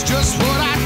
It's just what I